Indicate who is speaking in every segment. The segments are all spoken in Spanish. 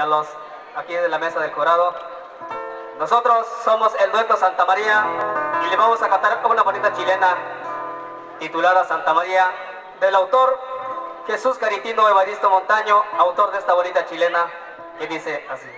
Speaker 1: a aquí de la mesa del jurado. Nosotros somos el dueto Santa María y le vamos a cantar una bonita chilena titulada Santa María del autor Jesús Caritino Evaristo Montaño, autor de esta bonita chilena que dice así.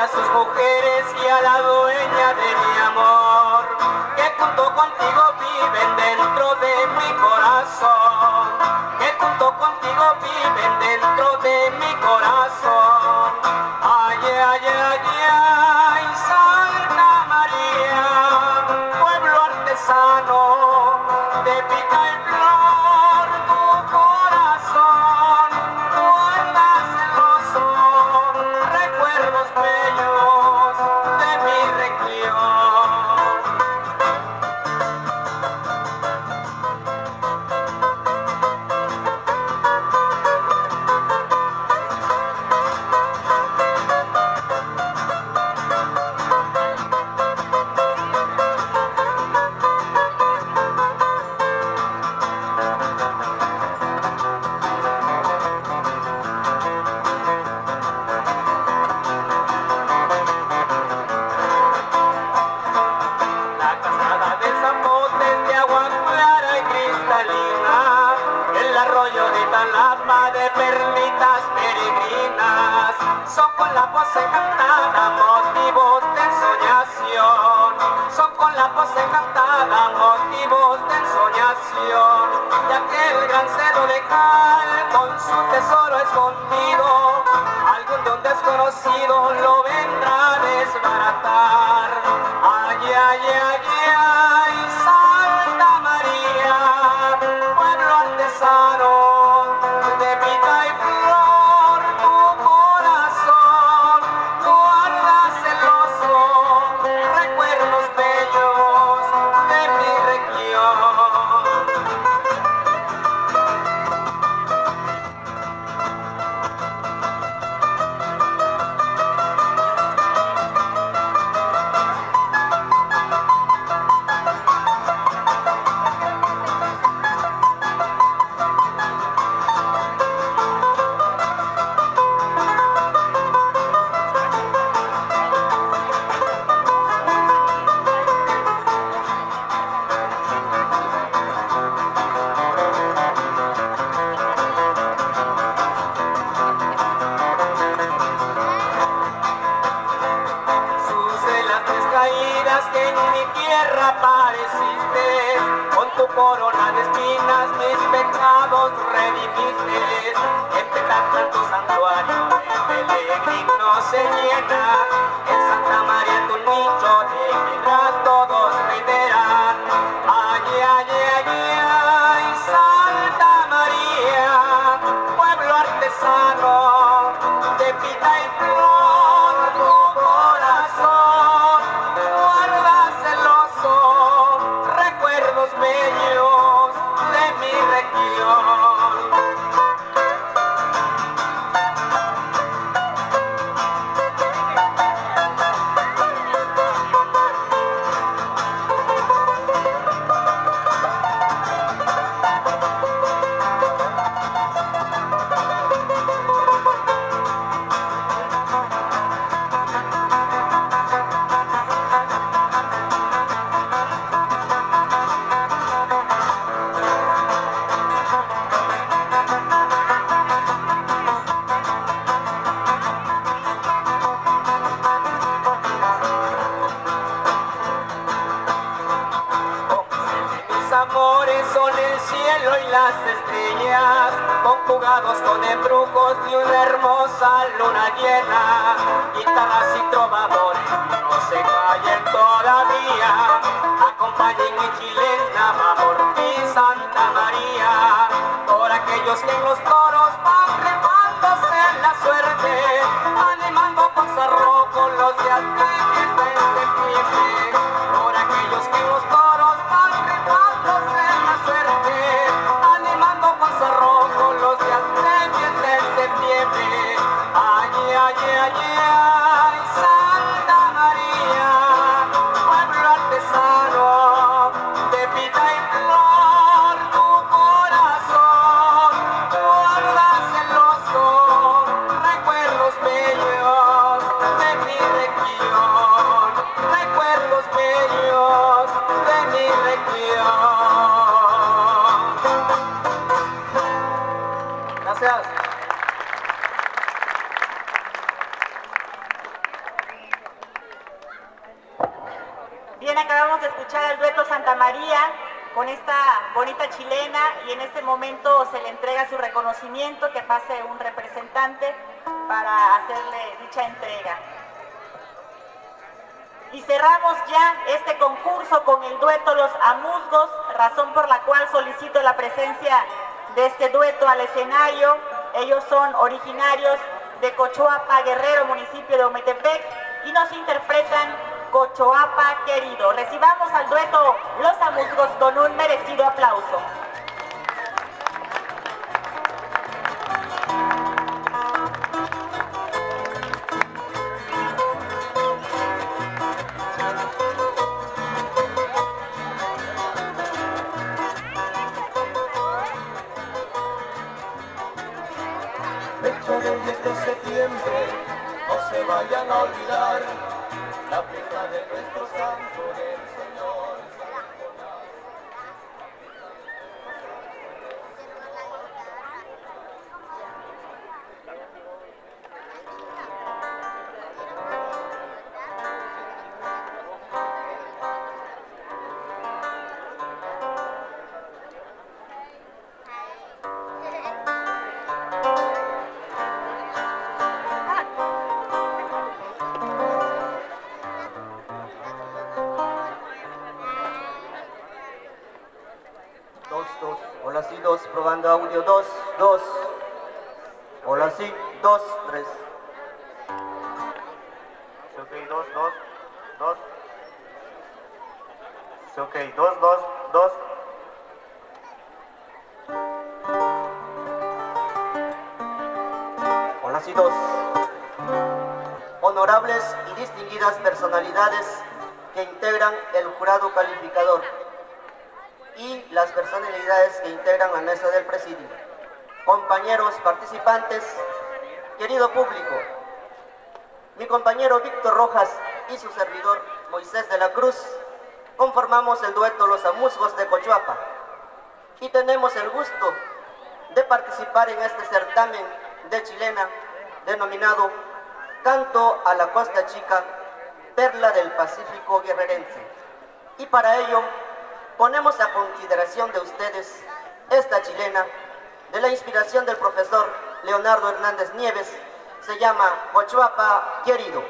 Speaker 1: A sus mujeres y a la dueña de mi amor, que junto contigo viven dentro de mi corazón, que junto contigo viven dentro de mi corazón. Ay, ay, ay, ay, Santa María, pueblo artesano de pica y son con la voz encantada motivos de ensoñación, son con la voz encantada motivos de ensoñación, de aquel gran cerro de cal con su tesoro escondido, algún de un desconocido lo vendrá a desbaratar. Ay, ay, ay, apareciste, con tu corona de espinas mis pecados redimiste. Entre tanto tu santuario de peregrinos se llena, con embrujos y una hermosa luna llena, guitarras y trovadores no se callen todavía, acompañen mi chilena, amor y Santa María, por aquellos que en los toros van trepándose en la suerte, animando con cerrojo los días de septiembre,
Speaker 2: Con esta bonita chilena y en este momento se le entrega su reconocimiento, que pase un representante para hacerle dicha entrega. Y cerramos ya este concurso con el dueto Los Amusgos, razón por la cual solicito la presencia de este dueto al escenario. Ellos son originarios de Cochoapa, Guerrero, municipio de Ometepec, y nos interpretan Cochoapa querido. Recibamos al dueto Los Amusgos con un merecido aplauso.
Speaker 3: Audio. Dos, dos. Hola, sí. Dos, tres.
Speaker 1: Sí, Ok, dos, dos, dos. Sí, Ok, dos, dos, dos.
Speaker 3: Hola, sí, dos. Honorables y distinguidas personalidades que integran el jurado calificador y las personalidades que integran la mesa del presidio. Compañeros participantes, querido público, mi compañero Víctor Rojas y su servidor Moisés de la Cruz conformamos el dueto Los Amusgos de Cochuapa y tenemos el gusto de participar en este certamen de chilena denominado Canto a la Costa Chica, Perla del Pacífico Guerrerense. Y para ello ponemos a consideración de ustedes esta chilena de la inspiración del profesor Leonardo Hernández Nieves, se llama Cochuapa Querido.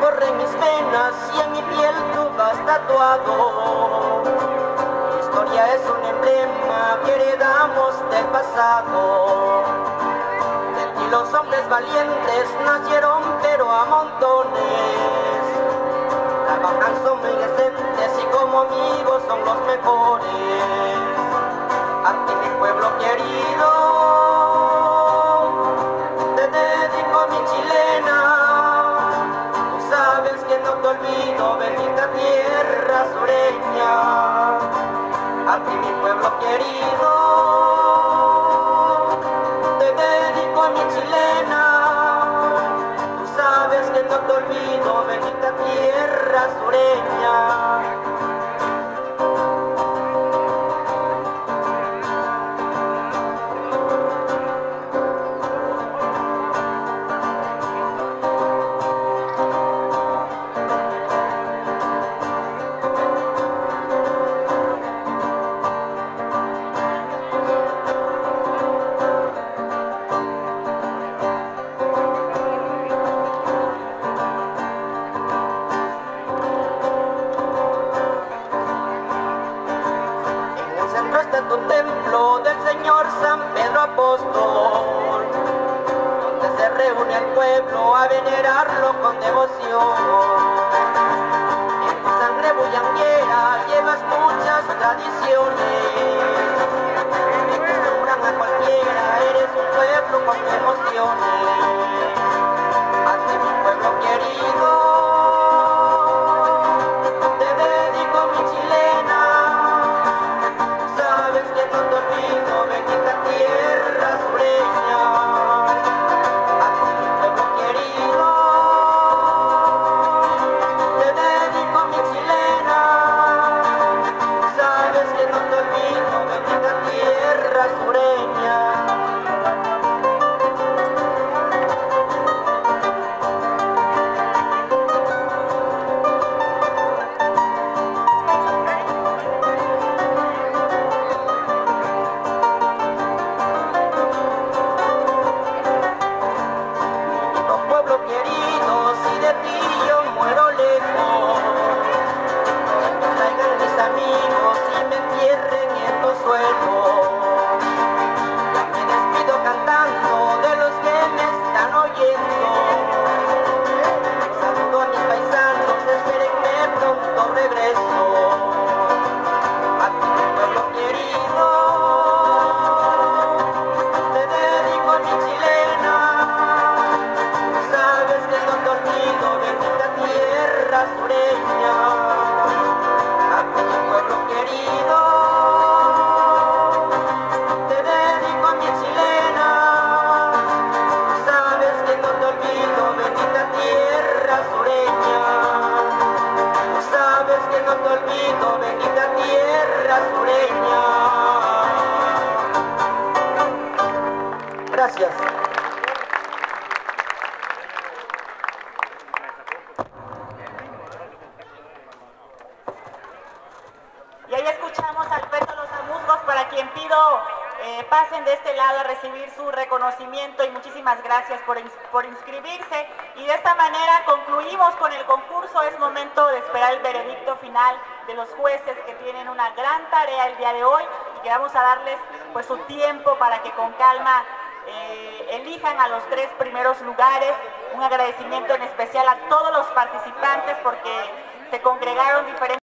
Speaker 3: corren mis venas y en mi piel tú vas tatuado. Mi historia es un emblema que heredamos del pasado. De ti los hombres valientes nacieron pero a montones. Trabajan, son decentes y como amigos son los mejores. santo templo del Señor San Pedro Apóstol, donde se reúne el pueblo a venerarlo con devoción. En tu sangre bullanguera llevas muchas tradiciones, En que a cualquiera, eres un pueblo con emociones.
Speaker 2: quien pido eh, pasen de este lado a recibir su reconocimiento y muchísimas gracias por, por inscribirse. Y de esta manera concluimos con el concurso. Es momento de esperar el veredicto final de los jueces que tienen una gran tarea el día de hoy y que vamos a darles pues su tiempo para que con calma eh, elijan a los tres primeros lugares. Un agradecimiento en especial a todos los participantes porque se congregaron diferentes